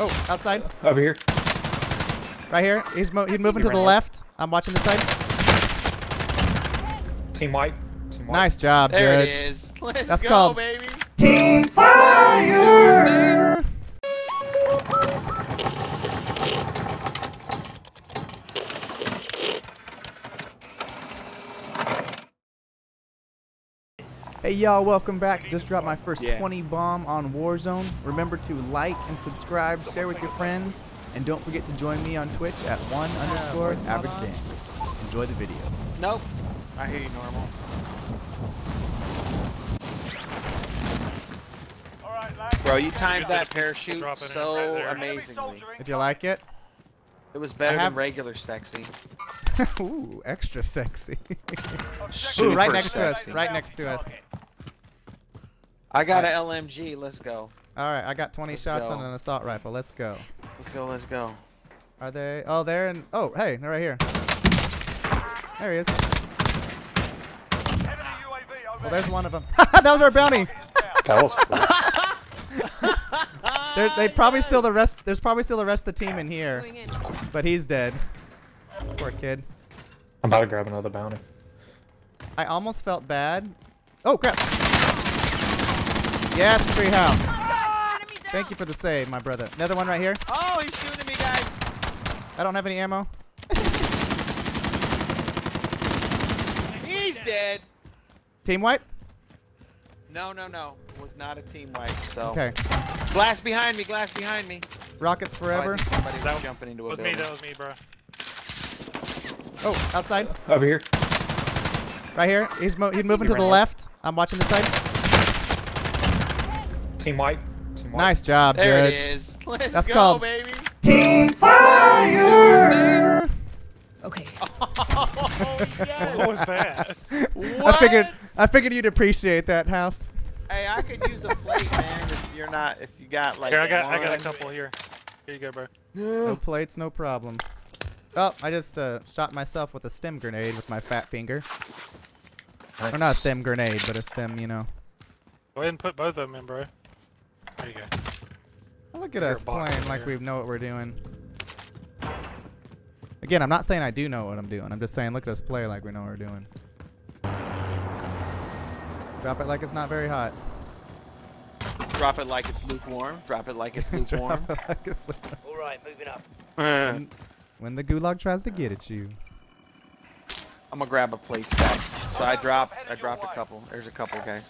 Oh, outside. Over here. Right here. He's mo he's moving to the right now. left. I'm watching the side. Team white. Team white. Nice job, There Judge. it is. Let's That's go, called- baby. Hey y'all, welcome back. Just dropped my first Yeah. 20 bomb on Warzone. Remember to like and subscribe, share with your friends, and don't forget to join me on Twitch at one underscore average Dan. Enjoy the video. Nope. I hear you, normal. Bro, you timed that parachute so right amazingly. Did you like it? It was better have- than regular sexy. Ooh, extra sexy. Ooh, right next to us. Right next to us. I got an LMG. Let's go. All right, I got 20 Let's shots go. on an assault rifle. Let's go. Let's go. Let's go. Are they? Oh, they're in. Oh, hey, they're right here. There he is. Well, there's one of them. that was our bounty. That was cool. There, they probably still the rest. There's probably still the rest of the team in here, but he's dead. Poor kid. I'm about to grab another bounty. I almost felt bad. Oh crap! Yes, treehouse. Enemy down. Thank you for the save, my brother. Another one right here. Oh, he's shooting me, guys. I don't have any ammo. He's dead. Team wipe. No, no, no. It was not a team wipe. So. Okay. Glass behind me. Glass behind me. Rockets Oh, forever. think somebody was That jumping into a was me. That was me, bro. Oh, outside. Over here. Right here. He's mo he's moving you to the right now. left. I'm watching the side. Team white. Team white. Nice job, There Judge. it is. Let's That's go, called- baby. Team Fire. Okay. Oh, yes. What was that? I figured I figured you'd appreciate that house. Hey, I could use a plate, man. If you're not, if you got like. Here, I got, I got a couple here. Here you go, bro. No plates, no problem. Oh, I just uh, shot myself with a stem grenade with my fat finger. Nice. Or not a stem grenade, but a stim, you know. Go ahead and put both of them in, bro. There you go. Look at There are us playing like here. we know what we're doing. Again, I'm not saying I do know what I'm doing. I'm just saying look at us play like we know what we're doing. Drop it like it's not very hot. Drop it like it's lukewarm. Drop it like it's lukewarm. Drop it like it's li- All right, moving up. when, when the gulag tries to get at you. I'm gonna grab a plate stack. So I dropped, I dropped a couple. There's a couple, guys.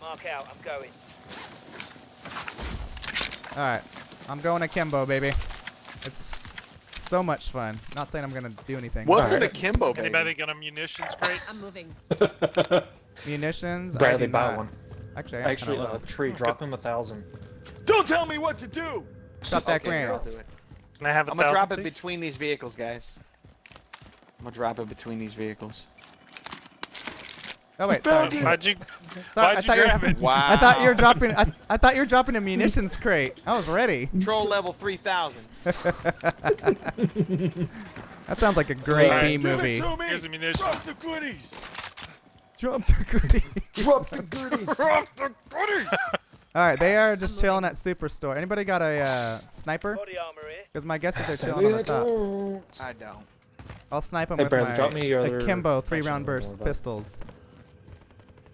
Mark out. I'm going. Alright. I'm going akimbo, baby. It's so much fun. Not saying I'm gonna do anything. What's Alright. an akimbo, baby? Anybody got a munitions crate? I'm moving. Munitions? I Bradley, do buy not. one. Actually, I am Actually, kinda uh, low. tree, drop him a thousand. Don't tell me what to do. Drop that Okay, here, I'll grenade. do it. Can I have a I'm gonna drop it between these vehicles, guys. I'm gonna drop it between these vehicles. Oh wait, sorry. Why'd you, Sorry, I why'd you thought you were- grab it? Wow. I thought you were dropping. I, I thought you were dropping a munitions crate. I was ready. Control level 3000. That sounds like a great Alright. B movie. Here's the munitions. Drop the goodies. Drop the goodies. Drop the goodies. Drop the goodies. All right, they are just chilling at Superstore. Anybody got a uh, sniper? Body armor here. Because my guess is they're chilling on the top. I don't. I'll snipe them Hey, with Bradley, my drop me your other- akimbo three-round burst pistols.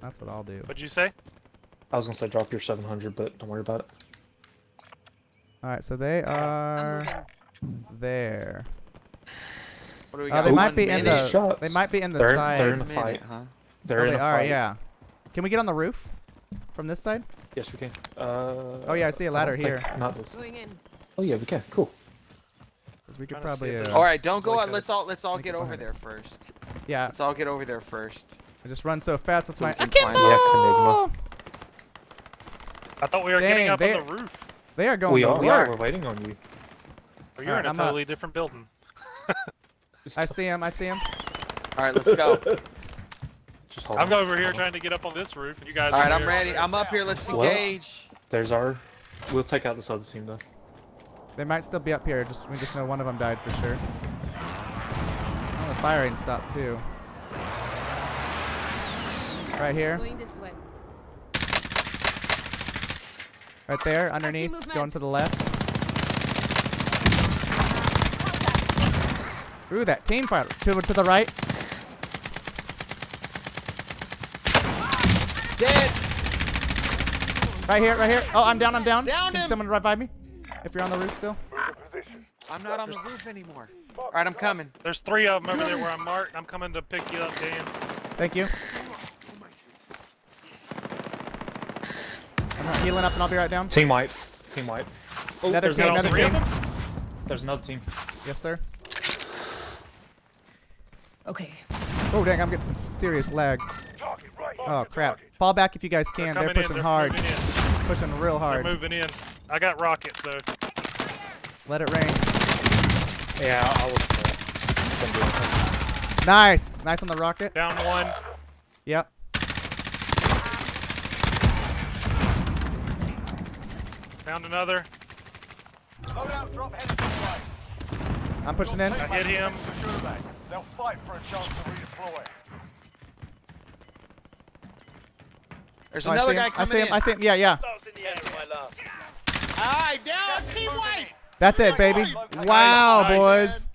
That's what I'll do. What'd you say? I was gonna say drop your 700, but don't worry about it. All right, so they are there. What do we Oh, got? they might One be in the. They might be in the They're- side. they're in a Minute, fight. huh? They're oh, in they a are. fight. Yeah. Can we get on the roof from this side? Yes, we can. Uh, Oh, yeah, I see a ladder don't think- here. Not this. Going in. Oh yeah, we can. Cool. Because we could Trying to see probably. Uh, All right, don't go Like out. Let's all let's all get over behind. there first. yeah. Let's all get over there first. I just run so fast with So we my can climb akimbo. Yeah, I thought we were Dang, getting up they- on the roof. They are going We to are. work. We're waiting on you. Well, you're Alright, in a I'm up. totally different building. I see him. I see him. All right, let's go. Just hold I'm on. over here trying to get up on this roof, and you guys. All right, I'm ready. I'm up here. Let's well, engage. There's our. We'll take out this other team though. They might still be up here. Just we just know one of them died for sure. Oh, the firing stopped too. Right here. Right there, underneath, going to the left. Ooh, that team fire to to the right. Right here, right here. Oh, I'm down, I'm down. Down Can him. someone revive me? If you're on the roof still. I'm not on the roof anymore. All right, I'm coming. There's three of them over there where I'm marked. I'm coming to pick you up, Dan. Thank you. I'm healing up and I'll be right down. Team wipe. Team wipe. Oh, Another there's team, another another team. team. There's another team. Yes, sir. Okay. Oh, dang, I'm getting some serious lag. Oh, crap. Fall back if you guys can. They're Coming in, pushing they're hard. Moving in. Pushing real They're hard. moving in. I got rockets though. Let it rain. Yeah, I was. Uh, been doing something. Nice. Nice on the rocket. Down one. Yep. Found another. I'm pushing in. I hit him. They'll fight for a chance to redeploy. There's Oh, I another see guy him. I see him. in. I see him. Yeah, yeah. Starts in the air, my love. Aye, down. Team wipe. That's it, baby. Wow, Nice. boys.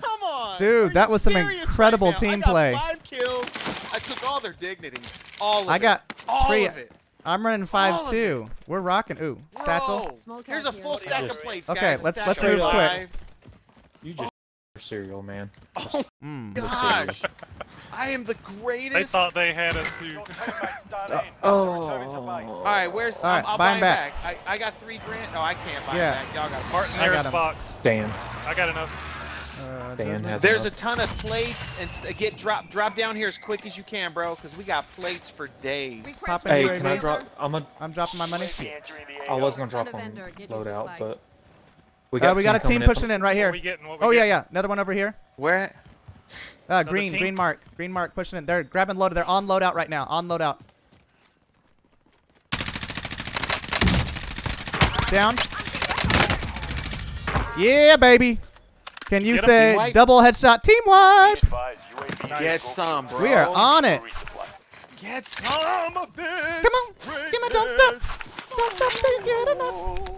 Come on. Dude, that was some incredible right now? team I got play. Five kills. I took all their dignity. All of I it. got all three. of it. I'm running five two. We're rocking. Ooh, satchel. Bro, Smoke Here's a full stack of plates. Okay, guys. A let's- let's move quick. You just cereal, man. Oh Mm. gosh, I am the greatest. They thought they had us too. Your teammates done in. Returning to base. Oh. All right, where's? All right, I'll, I'll buy buy 'em him back. back. I, I got three grand. No, I can't buy Yeah. him back. Y'all got it. Martin, I got there's him. box. Dan. I got enough. Uh, Dan has There's a ton of plates, and st- get drop drop down here as quick as you can, bro, because we got plates for days. Pop Hey, can I drop? I'm a. I'm dropping my money. I was gonna drop Find on vendor, get your loadout, but we Uh, we got a team pushing in right What here. we getting? What we Oh yeah, getting? yeah. Another one over here. Where? Uh, green, team? green mark, green mark pushing in. They're grabbing loadout. They're on loadout right now. On loadout. Down. Yeah, baby. Can you Get 'em, say team double headshot team wipe? Get some, bro. We are on it. Get some of this. Come on. Give me don't stop. Don't stop till you get enough.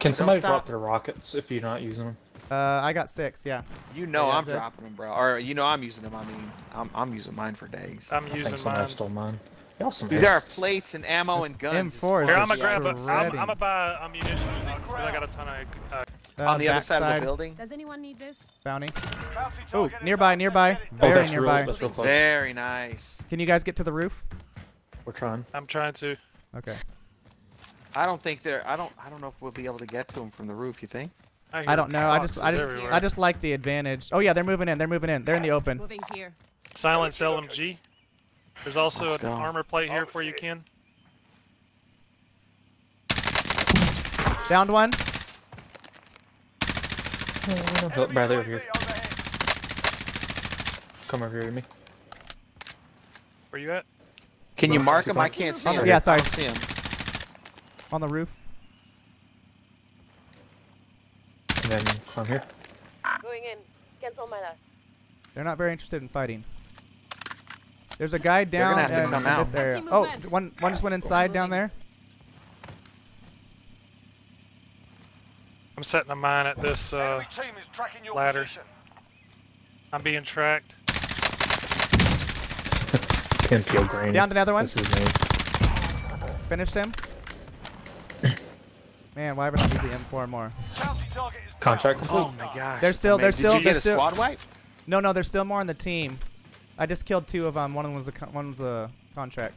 Can somebody stop. drop their rockets if you're not using them? Uh, I got six. Yeah. You know Yeah, I'm that's- dropping them, bro. Or you know I'm using them. I mean, I'm I'm using mine for days. I'm I think using somebody mine. stole mine. Y'all some Dude, there are plates and ammo and guns. M4 is Here, I'm gonna grab a. I'm, I'm gonna buy ammunition box because I got a ton of. Uh, Uh, on the other side of the building. Does anyone need this? Bounty. Bounty Oh, nearby, nearby. Oh, Very nearby. real. Real. Very nice. Can you guys get to the roof? We're trying. I'm trying to. Okay. I don't think they're. I don't. I don't know if we'll be able to get to them from the roof. You think? I, I don't know. I just, I just, everywhere. I just like the advantage. Oh yeah, they're moving in. They're moving in. They're in the open. Moving here. Silence LMG. There's also Let's an go. armor plate here oh, for you, Ken. Downed one. Oh, Bradley over here. Come over here to me. Where you at? Can you mark it's them? I can't see Oh, them. yeah, I sorry. don't see 'em. On the roof. And then climb here. Going in. Cancel my last. They're not very interested in fighting. There's a guy They're gonna down have to in, come in out. this area. Oh, movement. one, one just went inside down there. I'm setting a mine at this. Uh, team is tracking your ladder. position. I'm being tracked. Pinfield Granny. Downed another one. That's his name. Finished him. Man, why haven't I used the M4 more? Bounty target is Contract complete. Oh my gosh. They're still- they're amazing. still- Did you get they're a still- squad wipe? No, no, there's still more on the team. I just killed two of them. One of them was the con- one was a contract.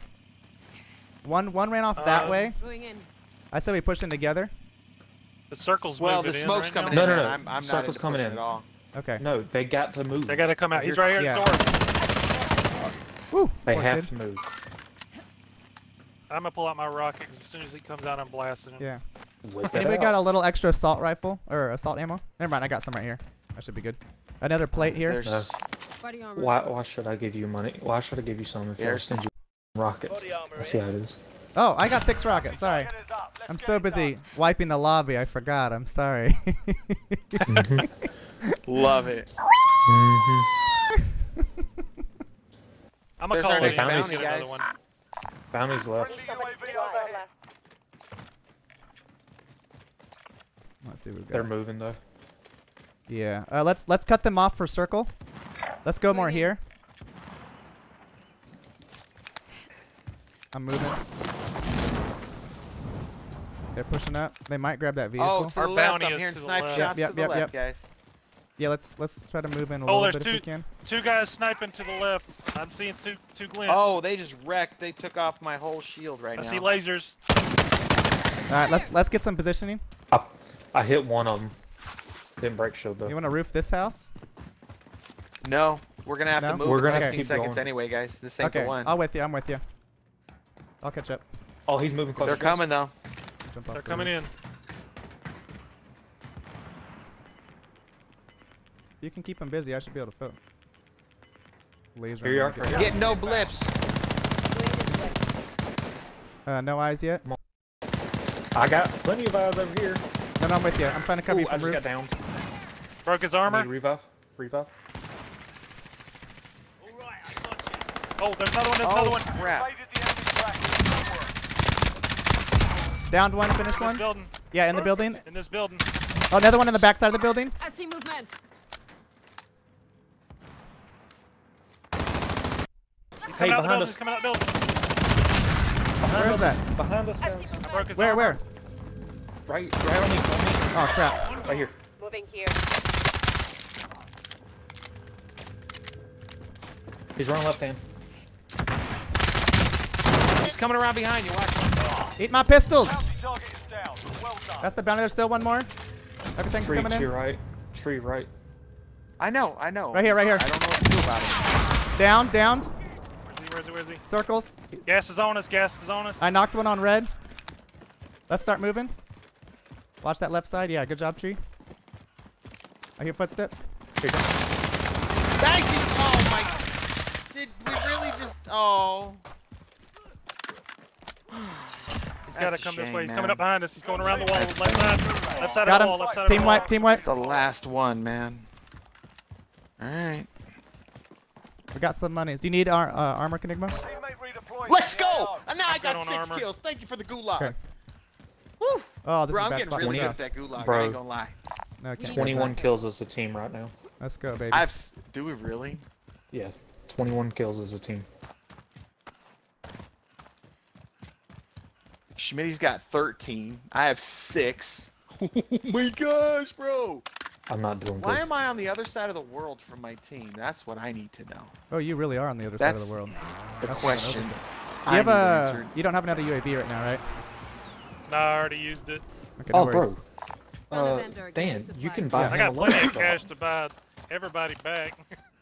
One one ran off that Um, way. Going in. I said we pushed in together. The circle's Well, the moving in smoke's right coming now. in. No, no, no. I'm, I'm Circle's not coming in. at all. Okay. No, they got to move. They gotta come out. He's right here Yeah. at the door. Woo. They have to move. I'm gonna pull out my rocket 'cause as soon as he comes out, I'm blasting him. Yeah. Whip Anybody out. got a little extra assault rifle or assault ammo? Never mind, I got some right here. That should be good. Another plate here. There's, No. Body armor. Why, why should I give you money? Why should I give you some if I There's- send you rockets? Body armor That's in. Eh? how it is. Oh, I got six rockets. Sorry. Target is up. Let's I'm so busy wiping the lobby. I forgot. I'm sorry. love it. I'm gonna There's call our it next in and bounty, get another guys. one. Bounty's left. Friendly UAV overhead. Let's see what we've They're moving though. Yeah. Uh, let's let's cut them off for circle. Let's go more here. I'm moving. They're pushing up. They might grab that vehicle. Oh, to Our the left. bounty I'm is hearing to the snipe left. shots Yep, to the yep, left, yep. guys. yeah, let's let's try to move in a Oh, little there's bit if we two- can. Two guys sniping to the left. I'm seeing two two glints. Oh, they just wrecked. They took off my whole shield right I now. I see lasers. All right, let's let's get some positioning. I, I hit one of them. Didn't break shield though. You want to roof this house? No, we're gonna have No? to move We're in gonna have to 16 keep seconds going. anyway, guys. This ain't Okay, the one. I'm with you. I'm with you. I'll catch up. Oh, he's moving closer. They're coming though. Jump They're coming in. You can keep them busy. I should be able to film. Laser. Here you are, when get- Get no blips. Going this way. Uh, no eyes yet. I got plenty of eyes over here. No, no, I'm with you. I'm trying to cover Ooh, you I just roof. got downed. Broke his armor. need revive. Revive. Oh, there's another one. There's Oh another one. crap! Evaded the enemy track. Good work. Downed one. Finished In one. building. Yeah, in the building. In this building. Oh, another one in the backside of the building. I see movement. He's Hey, coming out the behind us. He's coming out the building. Behind Where is us. that? Behind us, guys. I broke his Where? armor. Where? Right, right on me. On me. Oh crap. Right here. Moving here. He's running left hand. He's coming around behind you. Watch. Eat my pistols. Bounty target is down. Well. That's the bounty. There's still one more. Everything's Tree coming to in. your right. Tree right. I know. I know. Right here, right here. I don't know what to do about it. Down. Down, downed. Where's he? Where's he? Circles. Gas is on us. Gas is on us. I knocked one on red. Let's start moving. Watch that left side. Yeah, good job, tree. I hear footsteps. Here you go. Nice. He's, oh my. Did we really just? Oh. He's got to That's a come this way. He's man. coming up behind us. He's going around the wall. Left side. Left side Got of the wall. Left side Team of the wipe. wall. Team wipe. The last one, man. All right. We got some monies. Do you need our uh, armor, Enigma? Let's go. And now I Good got six armor. kills. Thank you for the gulag. Okay. Woo. Oh, this Bro, is a I'm bad getting spot really good at that gulag. I ain't gonna lie. No, 21 kills as a team right now. Let's go, baby. I've. Do we really? Yeah, 21 kills as a team. Schmitty's got 13. I have six. oh my gosh, bro. I'm not doing Why good. am I on the other side of the world from my team? That's what I need to know. Oh, you really are on the other side of the world. The That's question. You I have need a. answered. You don't have another UAV right now, right? No, I already used it. Okay, no Oh, worries. bro. Uh, Dan, you can supplies. buy I got a plenty of cash to buy everybody back.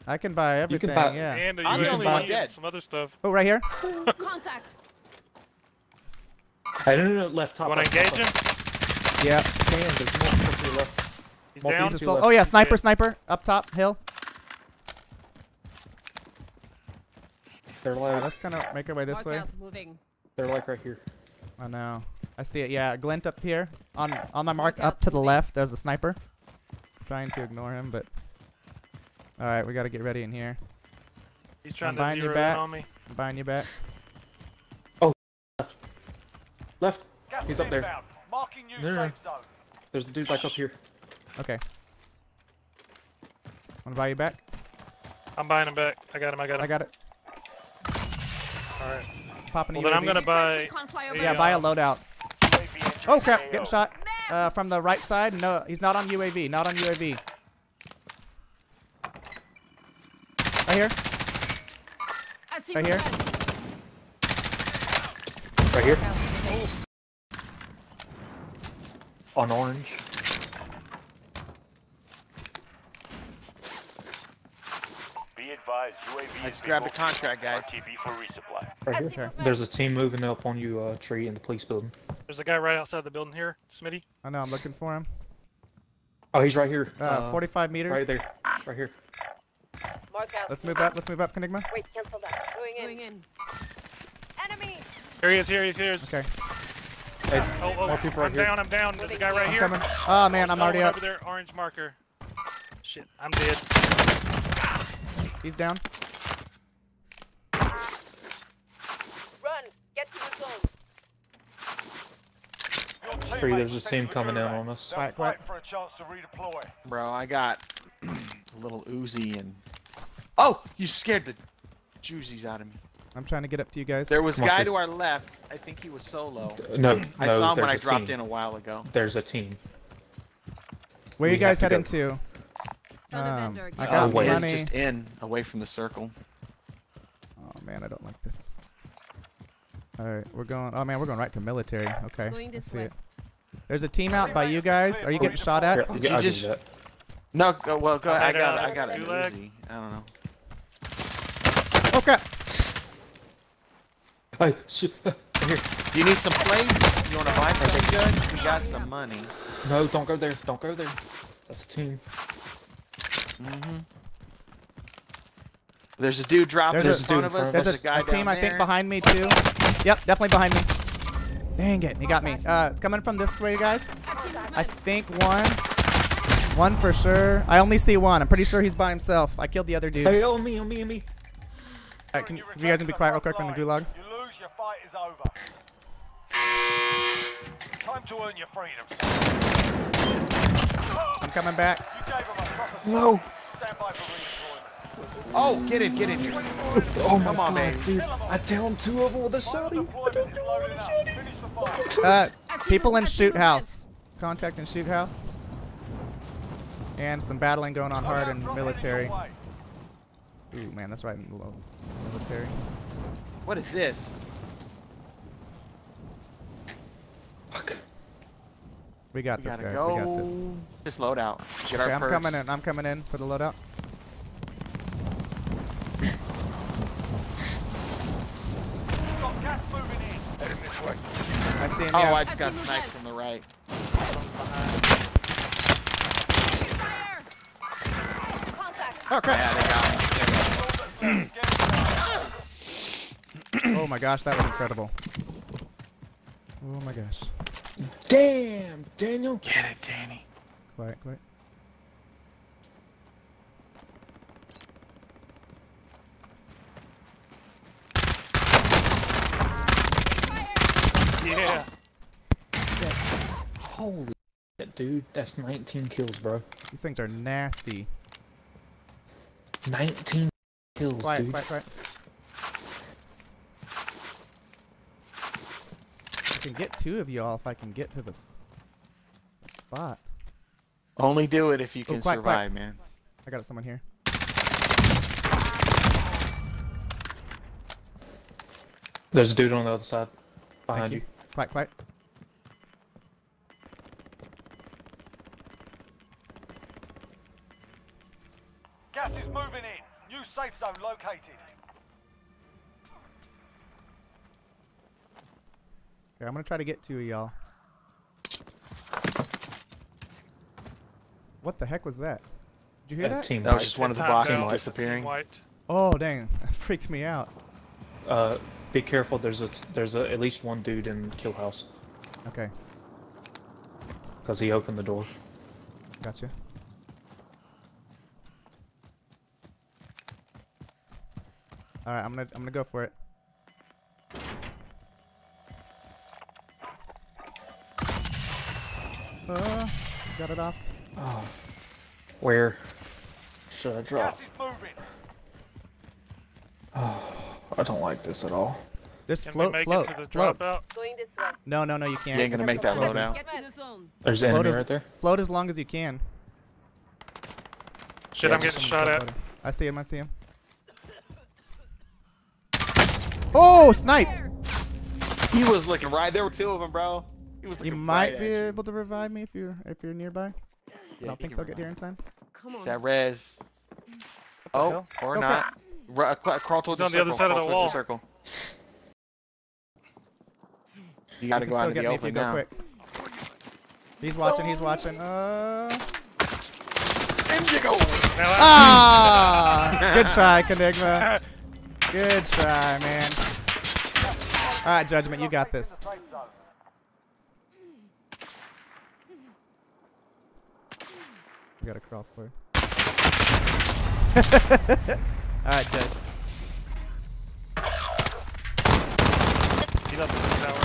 I can buy everything. You everything. can buy- yeah. and a I'm the UAV only one and dead. some other stuff. Oh, right here. Contact. Hey, no, no, no, left top. Want to left, engage top, him? Yeah. left. Dan, there's more to your left. He's More down. pieces. He's to assault- left. Oh yeah, sniper, sniper, up top hill. They're Alright, like, let's kind of make our way this way. Moving. they're like right here. I know. I see it. Yeah, glint up here on on my mark Mark up to the left as a sniper. Trying to ignore him, but all right, we got to get ready in here. He's trying I'm to buying you zero in back. on me. I'm buying you back. Oh, left. Gas He's up there. Marking new zone. There's a dude back up here. Okay. Want to buy you back? I'm buying him back. I got him. I got him. I got it. All right. Popping a Well, then I'm gonna buy. Recon. Yeah, buy a loadout. Oh crap! Getting shot. Uh, from the right side. No, he's not on UAV. Not on UAV. Right here. Right here. Right here. Moving. On orange. Be UAV I is just grabbed a contract, guys. RTB for resupply. Right here. There's a team moving up on you, uh, tree in the police building. There's a guy right outside the building here, Smitty. I know. I'm looking for him. Oh, he's right here. Uh, 45 meters. Right there. Right here. Mark out. Let's move up. Let's move up, Kenigma. Wait, cancel that. Going in. Going in. Enemy. Here he is. Here he is. Here he is. Okay. Hey, Oh, oh, more people right I'm here. down. I'm down. There's a guy right I'm here. coming. Oh man, I'm Oh, already up. Over there, orange marker. Shit, I'm dead. He's down. Run. Get to the zone. Your team free. There's a team coming in on us. Quiet, quiet. for a chance to redeploy. Bro, I got a little Uzi and. Oh, you scared the juicies out of me. I'm trying to get up to you guys. There was a guy Steve. to our left. I think he was solo. Uh, no, I saw him when I dropped team. in a while ago. There's a team. Where you we have guys heading go. to? Found a Um, vendor I got Oh, wait. in, money. just in, away from the circle. Oh man, I don't like this. All right, we're going. Oh man, we're going right to military. Okay, Going I this see way. it. There's a team out by you guys. Are you getting shot at? I'll, Did get- you just- you that. No, go, well, go. I I got, got I got it. gulag. I don't know. Okay. Hey, shit. Here. Do you need some plates? You want to buy something good? We got some money. No, don't go there. Don't go there. That's a team. Mm-hmm. There's a dude dropping There's in a front of us. There's There's a, a guy a team down I think behind me too. Yep, definitely behind me. Dang it, he got me. Uh, coming from this way, guys. I think one. One for sure. I only see one. I'm pretty sure he's by himself. I killed the other dude. Hey, on me, on me, on me. Alright, can you guys gonna be quiet real quick on the gulag? You lose, your fight is over. Time to earn your freedom. I'm coming back. You gave him a proper No. stand by for redeployment. Oh, get in, get in here. Oh my Come on, god, baby. dude. I downed two of them with a shotty. I deployment downed two of them loading with a shotty. Finish the fight. Uh, people in movement, shoot house. Contact in shoot house. And some battling going on hard in military. heading. Ooh, man, that's right in low military. What is this? Fuck. We got We this, guys. go. We got this. Just load out. Get Okay, I'm perks. coming in. I'm coming in for the loadout. Got gas moving in. I see him. Oh, yeah. I just got sniped from the right. Okay. Yeah, they got me. Get it down. Oh my gosh, that was incredible. Oh my gosh. Damn, Daniel. Get it, Danny. Quiet, quiet. Yeah. Holy shit, dude. That's 19 kills, bro. These things are nasty. 19 kills, Quiet, dude. quiet, quiet. Can get two of y'all if I can get to this spot. Only do it if you Oh, can quiet, quiet. survive, man. I got someone here. There's a dude on the other side. Thank Behind you. Quiet, quiet. Gas is moving in. New safe zone located. Okay, I'm gonna try to get two of y'all. What the heck was that? Did you hear Uh, that? team That was just one of the Timed boxes out. disappearing. Oh dang, that freaked me out. Uh, be careful. There's a there's a, at least one dude in kill house Okay, because he opened the door. gotcha. All right, I'm gonna I'm gonna go for it. Uh, got it off. Oh, where should I drop? Gas is moving. Oh, I don't like this at all. This Can float, we make float, it to the float. dropout? Going this way. No, no, no, you can't. You ain't gonna make that frozen. loadout. Get to the zone. There's an Float enemy is- right there. Float as long as you can. Shit, Yeah, I'm getting shot at. I see him. I see him. Oh, sniped! He was looking right. There were two of them, bro. He was You looking might right be able to revive me if you're if you're nearby. I don't think can they'll get here in time. Come on. That res. Oh, hell? or Okay. not. Ru- cl- crawl towards He's on the the other circle, side of the towards wall. circle. You gotta You go out still into get the me open go now. quick. He's watching. He's watching. Uh. Indigo! Now I- Ah! Good try, Kenigma. Good try, man. All right, Judgment, you got this. We gotta crawl for. Alright, Judge. Up in tower.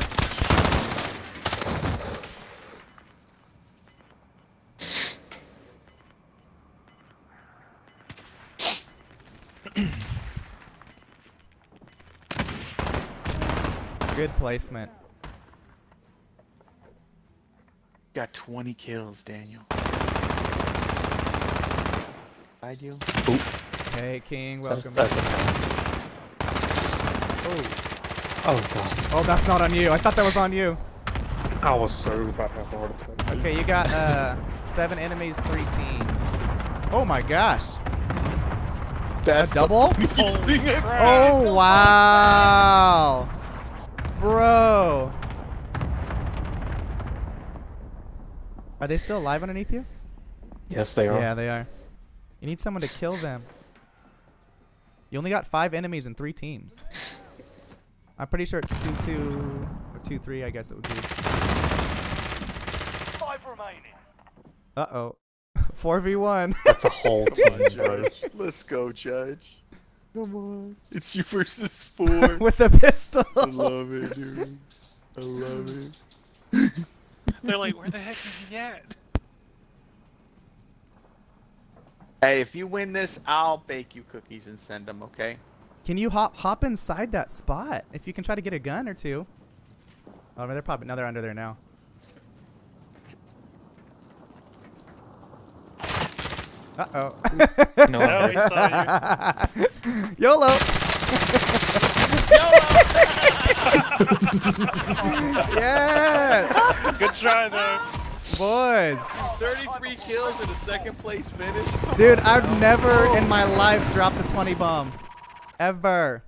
Good placement. Got 20 kills, Daniel. I do. Hey, King, welcome. that's okay. Oh. Oh god. oh, that's not on you. I thought that was on you. I was so about to have a heart attack. Okay, you got uh seven enemies, three teams. Oh my gosh. That's A double? Thing I've seen. Oh wow, bro. Are they still alive underneath you? Yes, they are. Yeah, they are. You need someone to kill them. You only got five enemies and three teams. I'm pretty sure it's two two or two three. I guess it would be. Five remaining. Uh oh. Four v one. That's a whole team, bro. Let's go, Judge. Come on. It's you versus four. with a pistol. I love it, dude. I love it. They're like, where the heck is he at? Hey, if you win this, I'll bake you cookies and send them, okay? Can you hop hop inside that spot? If you can try to get a gun or two. Oh, they're probably no, they're under there now. Uh oh. No, he saw YOLO. yes, you. Good try, though. Boys. 33 kills and a second place finish. Dude, I've never in my life dropped a 20 bomb. Ever.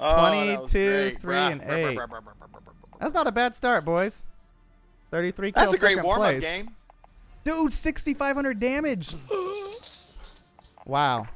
Oh, that was 22, great. three, Brah, and brah, brah, eight. brah, brah, brah, brah, brah. That's not a bad start, boys. 33 kills, That's a great warm-up place. game. Dude, 6,500 damage. wow.